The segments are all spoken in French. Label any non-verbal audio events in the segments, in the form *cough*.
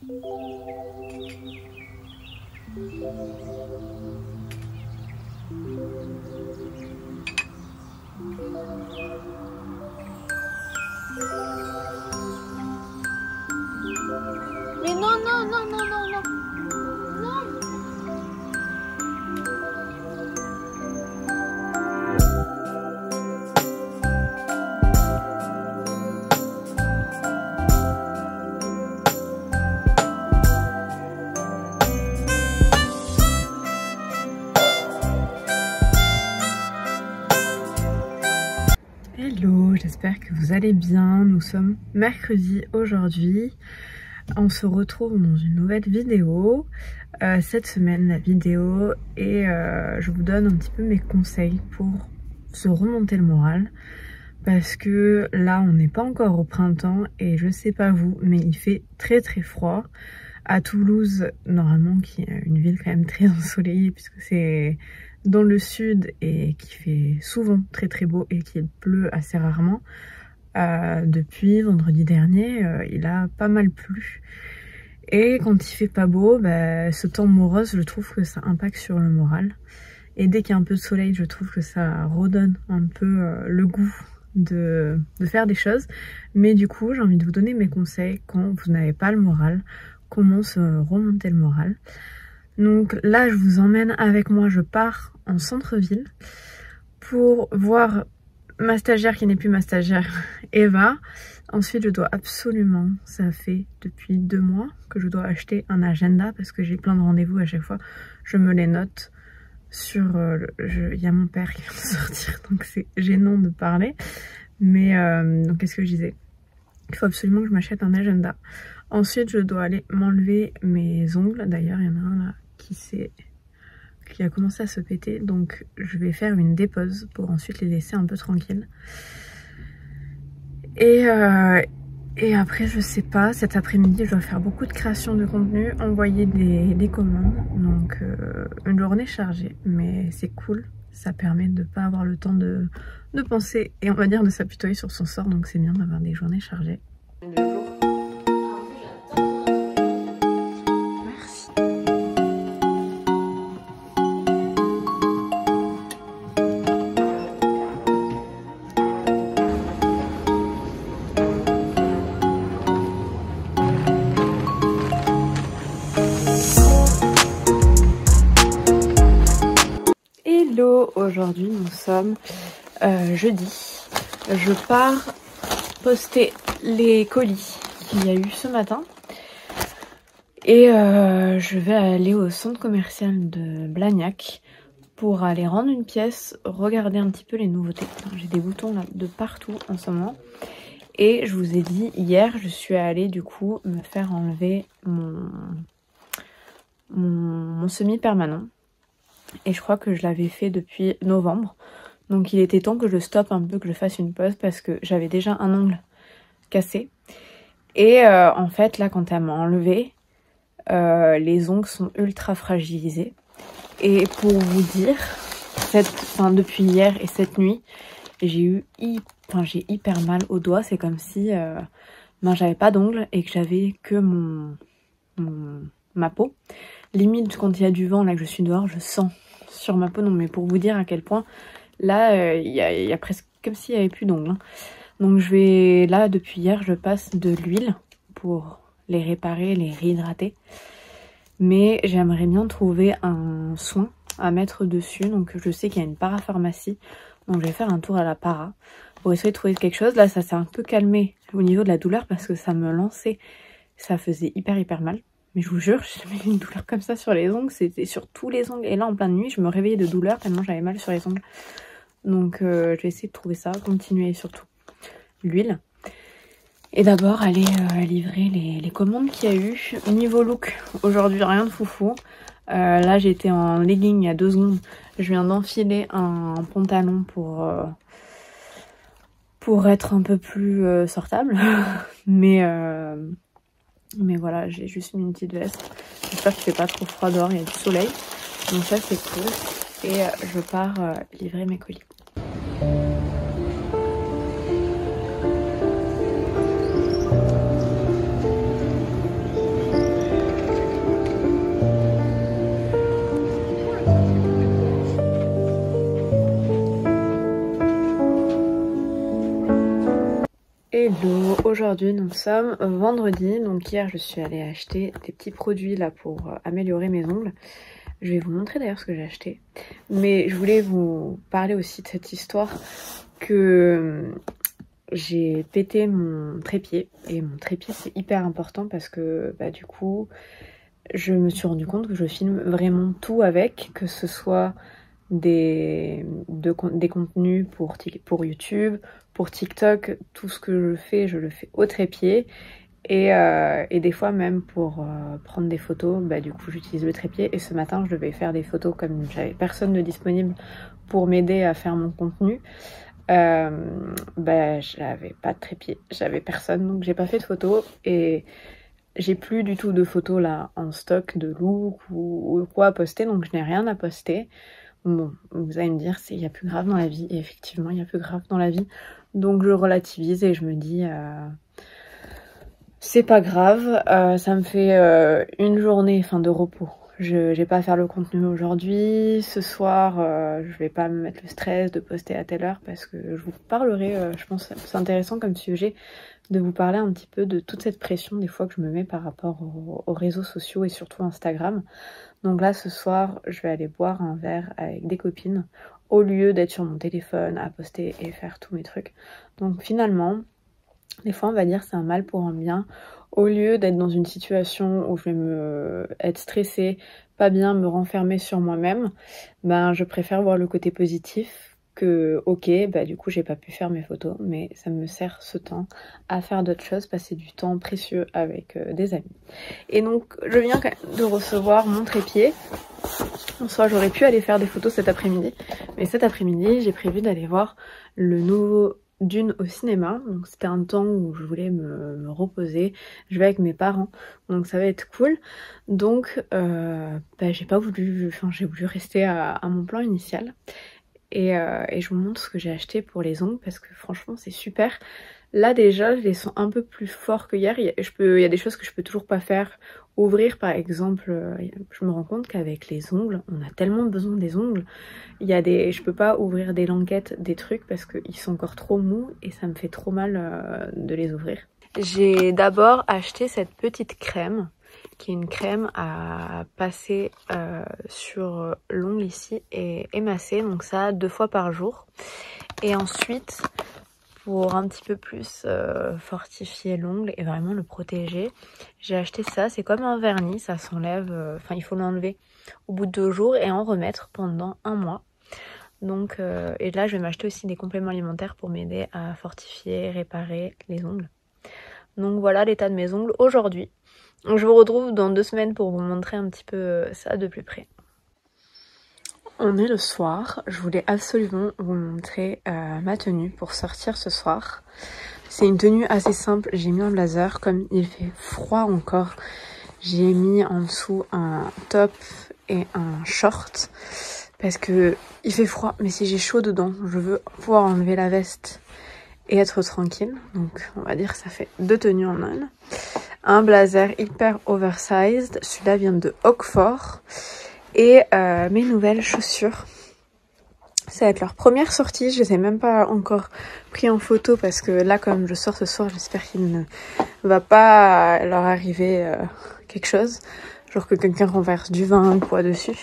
Mais que vous allez bien. Nous sommes mercredi aujourd'hui. On se retrouve dans une nouvelle vidéo. Euh, cette semaine, la vidéo et euh, je vous donne un petit peu mes conseils pour se remonter le moral. Parce que là, on n'est pas encore au printemps et je sais pas vous, mais il fait très très froid. À Toulouse, normalement, qui est une ville quand même très *laughs* ensoleillée puisque c'est dans le sud et qui fait souvent très très beau et qui pleut assez rarement. Euh, depuis vendredi dernier, euh, il a pas mal plu. Et quand il fait pas beau, bah, ce temps morose, je trouve que ça impacte sur le moral. Et dès qu'il y a un peu de soleil, je trouve que ça redonne un peu euh, le goût de, de faire des choses. Mais du coup, j'ai envie de vous donner mes conseils quand vous n'avez pas le moral, comment se remonter le moral. Donc là, je vous emmène avec moi, je pars en centre-ville pour voir ma stagiaire qui n'est plus ma stagiaire, *laughs* Eva. Ensuite, je dois absolument, ça fait depuis deux mois que je dois acheter un agenda parce que j'ai plein de rendez-vous à chaque fois. Je me les note sur... Euh, il y a mon père qui vient de *laughs* sortir, donc c'est gênant de parler. Mais euh, qu'est-ce que je disais? Il faut absolument que je m'achète un agenda. Ensuite, je dois aller m'enlever mes ongles. D'ailleurs, il y en a un là qui s'est qui a commencé à se péter. Donc je vais faire une dépose pour ensuite les laisser un peu tranquilles. Et, euh, et après je sais pas cet après-midi je dois faire beaucoup de création de contenu envoyer des, des commandes. Donc euh, une journée chargée. Mais c'est cool. Ça permet de pas avoir le temps de, de penser et on va dire de s'apitoyer sur son sort. Donc c'est bien d'avoir des journées chargées euh, jeudi. Je pars poster les colis qu'il y a eu ce matin. Et euh, je vais aller au centre commercial de Blagnac pour aller rendre une pièce, regarder un petit peu les nouveautés. J'ai des boutons là de partout en ce moment. Et je vous ai dit, hier, je suis allée du coup me faire enlever mon, mon, mon semi-permanent. Et je crois que je l'avais fait depuis novembre. Donc il était temps que je stoppe un peu, que je fasse une pause parce que j'avais déjà un ongle cassé. Et euh, en fait, là, quand elle m'a enlevé, euh, les ongles sont ultra fragilisés. Et pour vous dire, depuis hier et cette nuit, j'ai eu j'ai hyper mal au doigt. C'est comme si euh, ben, j'avais pas d'ongles et que j'avais que mon, ma peau. Limite, quand il y a du vent, là que je suis dehors, je sens sur ma peau. Non, mais pour vous dire à quel point, là, il y, a, y, a, presque comme s'il n'y avait plus d'ongles. Hein. Donc je vais, là, depuis hier, je passe de l'huile pour les réparer, les réhydrater. Mais j'aimerais bien trouver un soin à mettre dessus. Donc je sais qu'il y a une parapharmacie. Donc je vais faire un tour à la para pour essayer de trouver quelque chose. Là, ça s'est un peu calmé au niveau de la douleur parce que ça me lançait. Ça faisait hyper hyper mal. Mais je vous jure, j'ai jamais eu une douleur comme ça sur les ongles. C'était sur tous les ongles. Et là, en pleine nuit, je me réveillais de douleur tellement j'avais mal sur les ongles. Donc, euh, je vais essayer de trouver ça. Continuer surtout l'huile. Et d'abord, aller euh, livrer les, les commandes qu'il y a eu. Niveau look, aujourd'hui, rien de foufou. Euh, là, j'étais en legging il y a deux secondes. Je viens d'enfiler un pantalon pour... Euh, pour être un peu plus sortable. *laughs* mais... Mais voilà, j'ai juste mis une petite veste. J'espère qu'il fait pas trop froid dehors, il y a du soleil. Donc ça c'est cool. Et euh, je pars euh, livrer mes colis. Aujourd'hui nous sommes vendredi, donc hier je suis allée acheter des petits produits là pour améliorer mes ongles. Je vais vous montrer d'ailleurs ce que j'ai acheté. Mais je voulais vous parler aussi de cette histoire que j'ai pété mon trépied. Et mon trépied c'est hyper important parce que bah, du coup je me suis rendu compte que je filme vraiment tout avec, que ce soit des, des contenus pour, pour YouTube, pour TikTok, tout ce que je fais, je le fais au trépied. Et, euh, des fois même pour euh, prendre des photos, bah, du coup j'utilise le trépied. Et ce matin je devais faire des photos comme j'avais personne de disponible pour m'aider à faire mon contenu. Euh, bah, j'avais pas de trépied, j'avais personne donc j'ai pas fait de photos et j'ai plus du tout de photos là en stock de look ou, quoi à poster donc je n'ai rien à poster. Bon, vous allez me dire, il y a plus grave dans la vie et effectivement il y a plus grave dans la vie donc je relativise et je me dis euh, c'est pas grave, euh, ça me fait euh, une journée fin de repos. Je n'ai pas à faire le contenu aujourd'hui. Ce soir, je vais pas me mettre le stress de poster à telle heure parce que je vous parlerai, je pense c'est intéressant comme sujet de vous parler un petit peu de toute cette pression des fois que je me mets par rapport aux réseaux sociaux et surtout Instagram. Donc là, ce soir, je vais aller boire un verre avec des copines au lieu d'être sur mon téléphone à poster et faire tous mes trucs. Donc finalement, des fois on va dire c'est un mal pour un bien. Au lieu d'être dans une situation où je vais me être stressée, pas bien, me renfermer sur moi-même, ben je préfère voir le côté positif ok, bah du coup j'ai pas pu faire mes photos, mais ça me sert ce temps à faire d'autres choses, passer du temps précieux avec euh, des amis. Et donc je viens quand même de recevoir mon trépied. En j'aurais pu aller faire des photos cet après-midi, mais cet après-midi j'ai prévu d'aller voir le nouveau Dune au cinéma, donc c'était un temps où je voulais me, reposer, je vais avec mes parents, donc ça va être cool. Donc euh, bah, j'ai pas voulu, enfin j'ai voulu rester à mon plan initial. Euh, et, je vous montre ce que j'ai acheté pour les ongles parce que franchement c'est super. Là déjà je les sens un peu plus forts que hier. Il y, a, des choses que je peux toujours pas faire. Ouvrir par exemple, euh, je me rends compte qu'avec les ongles, on a tellement besoin des ongles. Il y a des, je peux pas ouvrir des languettes, des trucs parce qu'ils sont encore trop mous et ça me fait trop mal euh, de les ouvrir. J'ai d'abord acheté cette petite crème qui est une crème à passer euh, sur l'ongle ici et émasser, donc ça deux fois par jour. Et ensuite, pour un petit peu plus euh, fortifier l'ongle et vraiment le protéger, j'ai acheté ça, c'est comme un vernis, ça s'enlève, euh, enfin il faut l'enlever au bout de deux jours et en remettre pendant un mois. Donc, et là je vais m'acheter aussi des compléments alimentaires pour m'aider à fortifier, réparer les ongles. Donc voilà l'état de mes ongles aujourd'hui. Je vous retrouve dans deux semaines pour vous montrer un petit peu ça de plus près. On est le soir, je voulais absolument vous montrer euh, ma tenue pour sortir ce soir. C'est une tenue assez simple, j'ai mis un blazer, comme il fait froid encore, j'ai mis en dessous un top et un short parce que il fait froid, mais si j'ai chaud dedans, je veux pouvoir enlever la veste et être tranquille. Donc on va dire ça fait deux tenues en une un blazer hyper oversized. Celui-là vient de Oxford. Et euh, mes nouvelles chaussures. Ça va être leur première sortie. Je les ai même pas encore pris en photo parce que là, comme je sors ce soir, j'espère qu'il ne va pas leur arriver euh, quelque chose. Genre que quelqu'un renverse du vin ou quoi dessus.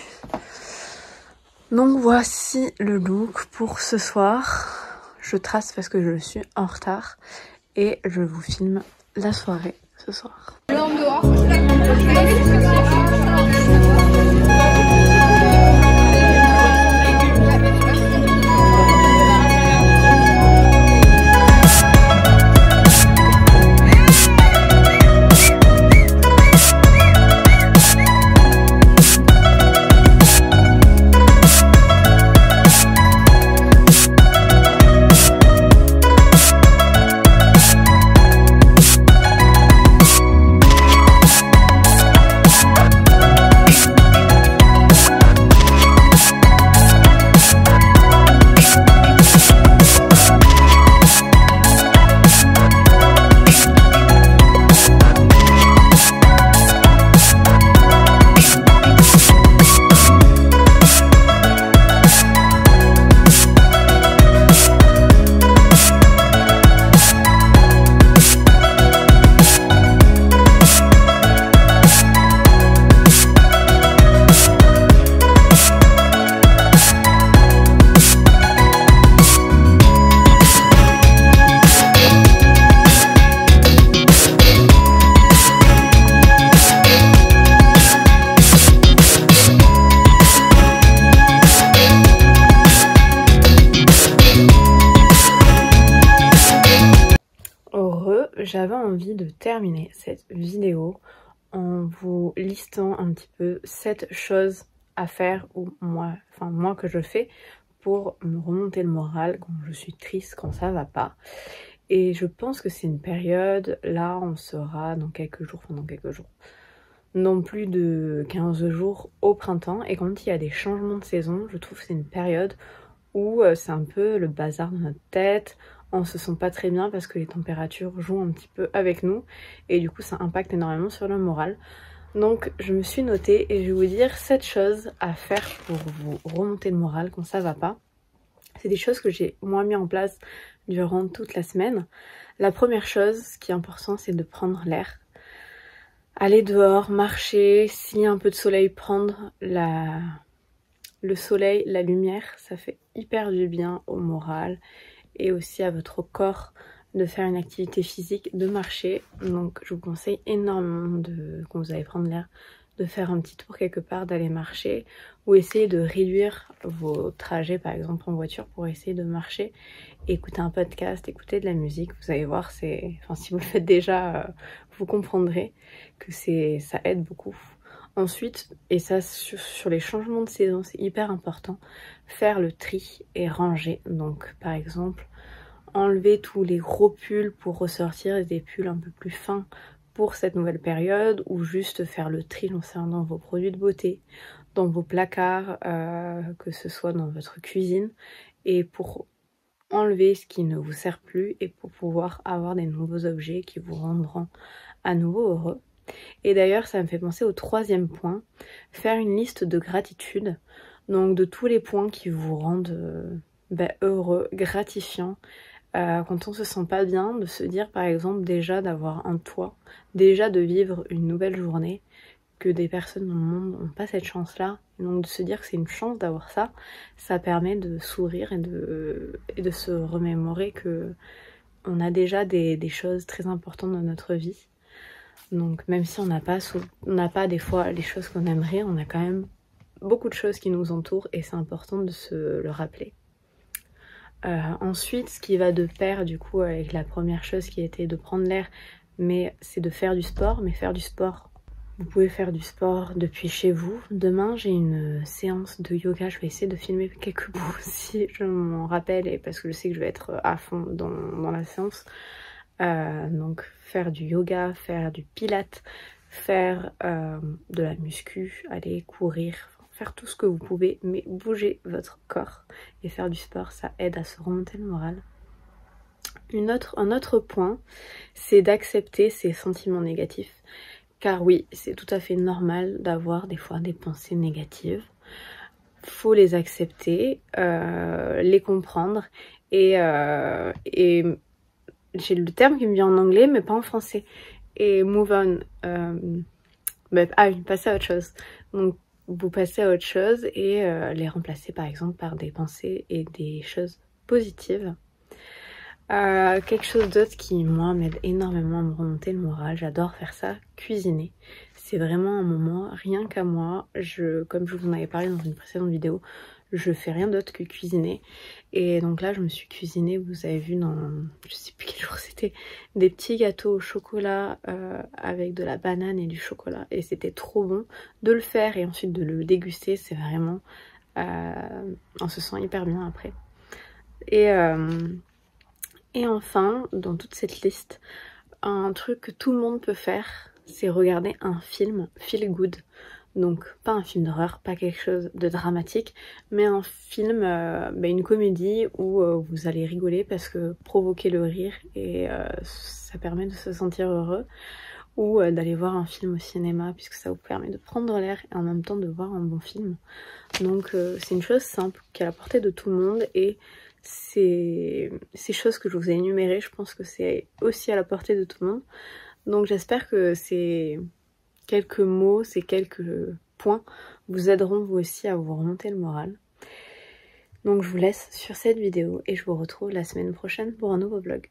Donc voici le look pour ce soir. Je trace parce que je suis en retard et je vous filme la soirée ce soir. J'avais envie de terminer cette vidéo en vous listant un petit peu 7 choses à faire ou moi, enfin moi que je fais pour me remonter le moral quand je suis triste, quand ça va pas. Et je pense que c'est une période, là on sera dans quelques jours, pendant quelques jours, non plus de 15 jours au printemps. Et quand il y a des changements de saison, je trouve que c'est une période où euh, c'est un peu le bazar dans notre tête, on se sent pas très bien parce que les températures jouent un petit peu avec nous et du coup ça impacte énormément sur le moral. Donc je me suis notée et je vais vous dire 7 choses à faire pour vous remonter le moral quand ça va pas. C'est des choses que j'ai moi mis en place durant toute la semaine. La première chose, ce qui est important, c'est de prendre l'air. Aller dehors, marcher, s'il y a un peu de soleil, prendre la... le soleil, la lumière, ça fait hyper du bien au moral et aussi à votre corps de faire une activité physique, de marcher. Donc je vous conseille énormément de, quand vous allez prendre l'air, de faire un petit tour quelque part, d'aller marcher ou essayer de réduire vos trajets par exemple en voiture pour essayer de marcher, écouter un podcast, écouter de la musique. Vous allez voir, c'est, enfin si vous le faites déjà, euh, vous comprendrez que c'est, ça aide beaucoup. Ensuite, et ça sur, les changements de saison, c'est hyper important, faire le tri et ranger. Donc par exemple, enlever tous les gros pulls pour ressortir des pulls un peu plus fins pour cette nouvelle période ou juste faire le tri concernant vos produits de beauté, dans vos placards, euh, que ce soit dans votre cuisine et pour enlever ce qui ne vous sert plus et pour pouvoir avoir des nouveaux objets qui vous rendront à nouveau heureux. Et d'ailleurs, ça me fait penser au troisième point, faire une liste de gratitude, donc de tous les points qui vous rendent euh, ben, heureux, gratifiants, euh, quand on se sent pas bien, de se dire par exemple déjà d'avoir un toit, déjà de vivre une nouvelle journée, que des personnes dans le monde n'ont pas cette chance-là. Donc de se dire que c'est une chance d'avoir ça, ça permet de sourire et de, se remémorer que on a déjà des, choses très importantes dans notre vie. Donc même si on n'a pas, des fois les choses qu'on aimerait, on a quand même beaucoup de choses qui nous entourent et c'est important de se le rappeler. Euh, ensuite, ce qui va de pair du coup avec la première chose qui était de prendre l'air, mais c'est de faire du sport, mais faire du sport. Vous pouvez faire du sport depuis chez vous. Demain, j'ai une séance de yoga. Je vais essayer de filmer quelques *laughs* bouts si je m'en rappelle et parce que je sais que je vais être à fond dans la séance. Euh, donc faire du yoga, faire du pilate, faire euh, de la muscu, aller courir, faire tout ce que vous pouvez, mais bouger votre corps et faire du sport, ça aide à se remonter le moral. Une autre, un autre point, c'est d'accepter ses sentiments négatifs. Car oui, c'est tout à fait normal d'avoir des fois des pensées négatives. Faut les accepter, euh, les comprendre et, euh, et j'ai le terme qui me vient en anglais mais pas en français. Et move on. Euh, bah, ah à autre chose. Donc vous passez à autre chose et euh, les remplacer par exemple par des pensées et des choses positives. Euh, quelque chose d'autre qui moi m'aide énormément à me remonter le moral, j'adore faire ça, cuisiner. C'est vraiment un moment rien qu'à moi. Je, comme je vous en avais parlé dans une précédente vidéo, je fais rien d'autre que cuisiner. Et donc là, je me suis cuisiné, vous avez vu dans, je sais plus quel *laughs* jour c'était, des petits gâteaux au chocolat euh, avec de la banane et du chocolat. Et c'était trop bon de le faire et ensuite de le déguster. C'est vraiment, euh, on se sent hyper bien après. Et, euh, et enfin, dans toute cette liste, un truc que tout le monde peut faire, c'est regarder un film feel good. Donc pas un film d'horreur, pas quelque chose de dramatique, mais un film, euh, bah, une comédie où euh, vous allez rigoler parce que provoquer le rire et euh, ça permet de se sentir heureux. Ou d'aller voir un film au cinéma puisque ça vous permet de prendre l'air et en même temps de voir un bon film. Donc c'est une chose simple qui est à la portée de tout le monde et ces, ces choses que je vous ai énumérées, je pense que c'est aussi à la portée de tout le monde. Donc j'espère que c'est quelques mots, ces quelques points vous aideront vous aussi à vous remonter le moral. Donc je vous laisse sur cette vidéo et je vous retrouve la semaine prochaine pour un nouveau vlog.